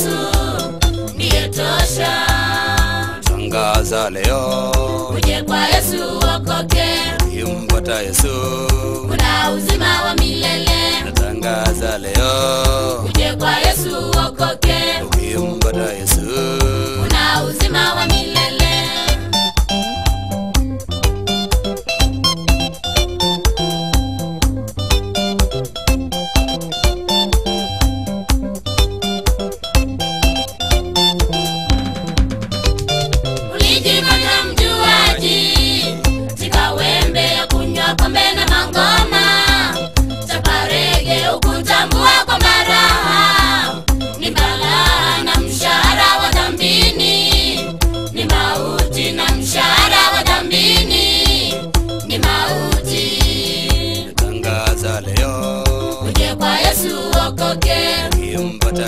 Yesu ndiye tosha. Tangaza leo, uje kwa Yesu uokoke, ukimfuata Yesu. Kuna uzima wa milele. Tangaza leo, uje kwa Yesu uokoke, ukimfuata Yesu.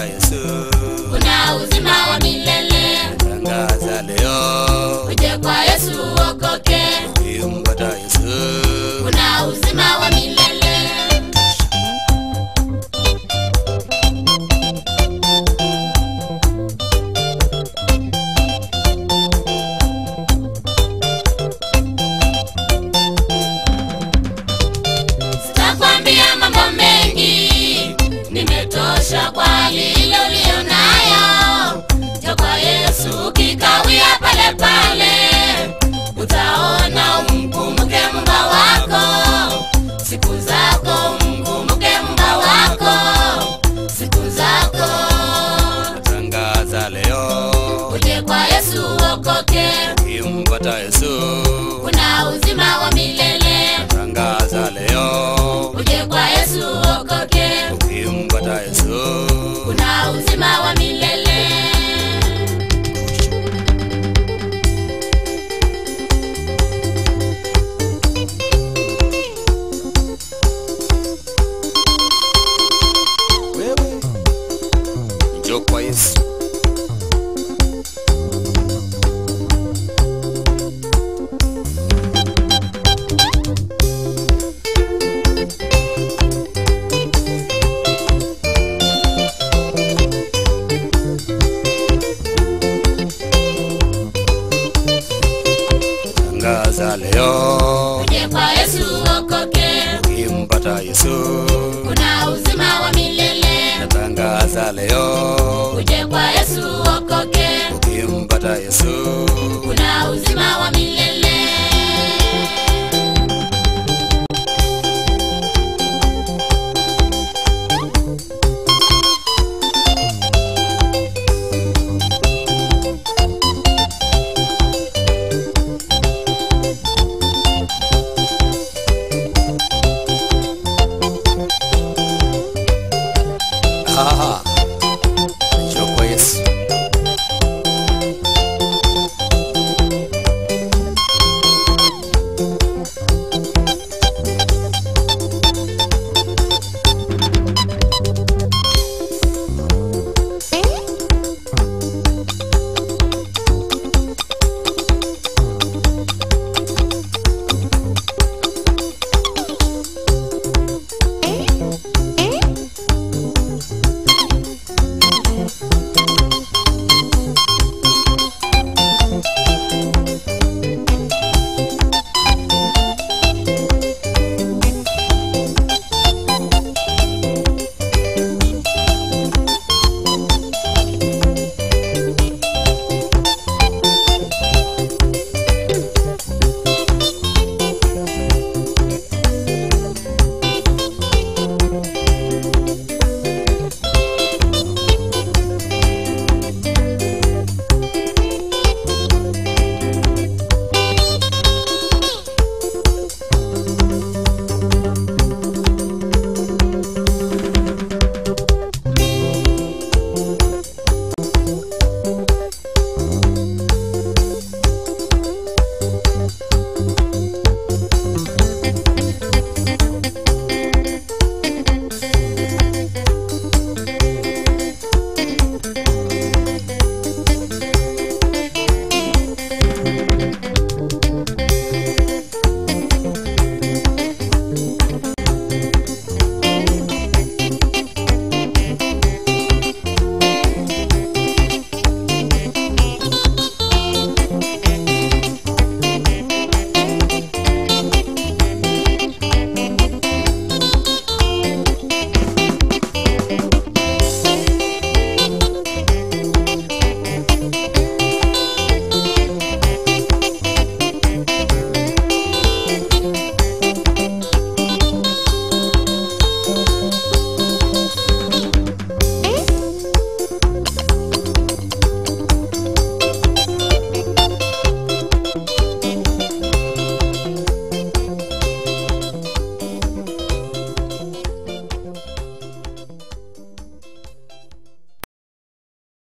by yourself. Uh, da ist. za leo. Rejea kwa Yesu okoke, ukimpata Yesu. Kuna uzima wa milele. Natangaza leo, uje kwa Yesu okoke, ukimpata Yesu. 哈哈。哈